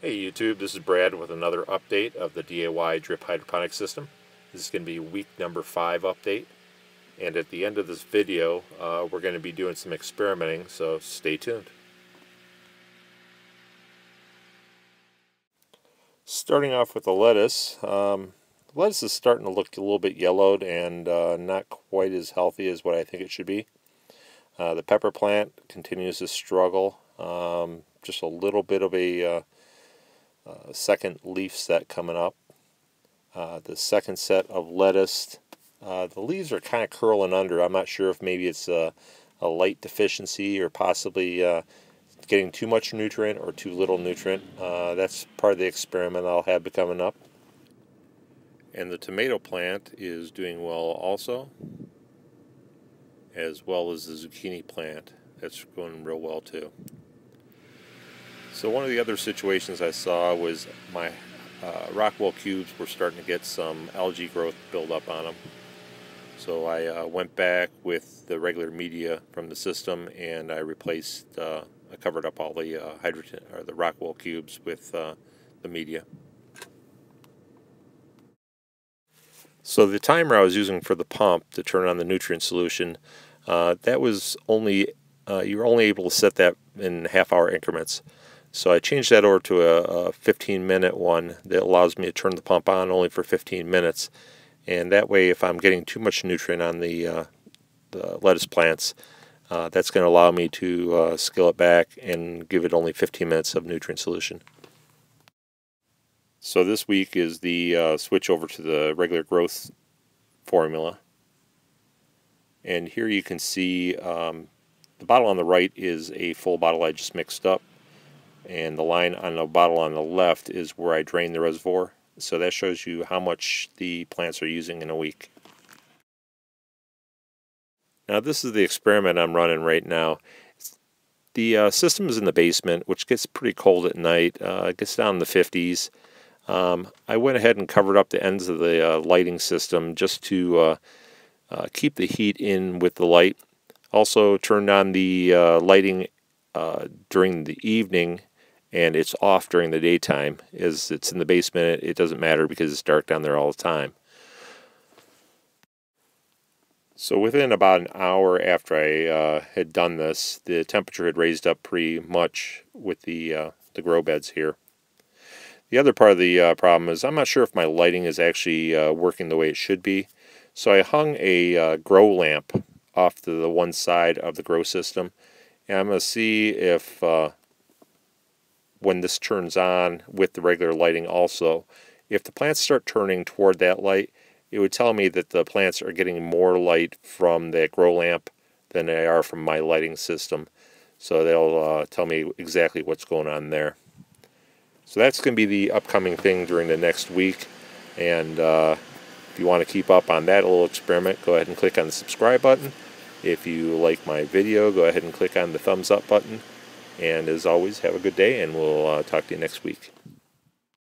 Hey YouTube, this is Brad with another update of the DIY drip hydroponic system. This is going to be week number 5 update. And at the end of this video, uh, we're going to be doing some experimenting, so stay tuned. Starting off with the lettuce, um, the lettuce is starting to look a little bit yellowed and uh, not quite as healthy as what I think it should be. Uh, the pepper plant continues to struggle. Um, just a little bit of a uh, second leaf set coming up. Uh, the second set of lettuce, uh, the leaves are kind of curling under. I'm not sure if maybe it's a, a light deficiency or possibly uh, getting too much nutrient or too little nutrient. Uh, that's part of the experiment I'll have coming up. And the tomato plant is doing well also, as well as the zucchini plant. That's going real well too. So one of the other situations I saw was my uh, rockwool cubes were starting to get some algae growth build up on them. So I uh, went back with the regular media from the system and I replaced, uh, I covered up all the uh, hydroton or the rockwool cubes with uh, the media. So the timer I was using for the pump to turn on the nutrient solution, uh, that was only, you were only able to set that in half hour increments. So I changed that over to a, a 15 minute one that allows me to turn the pump on only for 15 minutes. And that way, if I'm getting too much nutrient on the, uh, the lettuce plants, uh, that's going to allow me to uh, scale it back and give it only 15 minutes of nutrient solution. So this week is the uh, switch over to the regular growth formula. And here you can see um, the bottle on the right is a full bottle I just mixed up and the line on the bottle on the left is where I drain the reservoir. So that shows you how much the plants are using in a week. Now this is the experiment I'm running right now. The uh, system is in the basement, which gets pretty cold at night. Uh, it gets down in the 50s. Um, I went ahead and covered up the ends of the uh, lighting system just to uh, uh, keep the heat in with the light. Also turned on the uh, lighting during the evening and it's off during the daytime. As it's in the basement, it doesn't matter because it's dark down there all the time. So within about an hour after I uh, had done this, the temperature had raised up pretty much with the uh, the grow beds here. The other part of the uh, problem is I'm not sure if my lighting is actually uh, working the way it should be. So I hung a uh, grow lamp off to the one side of the grow system, and I'm going to see if uh, when this turns on with the regular lighting also. If the plants start turning toward that light, it would tell me that the plants are getting more light from that grow lamp than they are from my lighting system. So they'll uh, tell me exactly what's going on there. So that's going to be the upcoming thing during the next week. And uh, if you want to keep up on that little experiment, go ahead and click on the subscribe button. If you like my video, go ahead and click on the thumbs up button. And as always, have a good day, and we'll uh, talk to you next week.